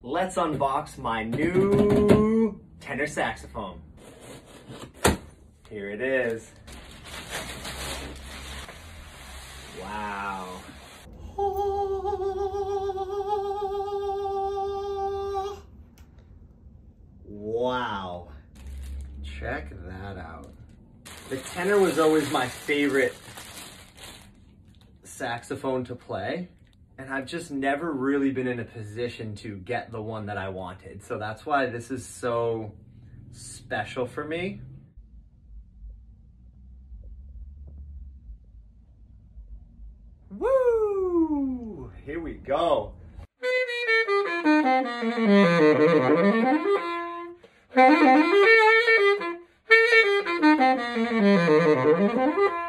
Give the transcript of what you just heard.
Let's unbox my new tenor saxophone. Here it is. Wow. Wow. Check that out. The tenor was always my favorite saxophone to play and I've just never really been in a position to get the one that I wanted. So that's why this is so special for me. Woo! Here we go.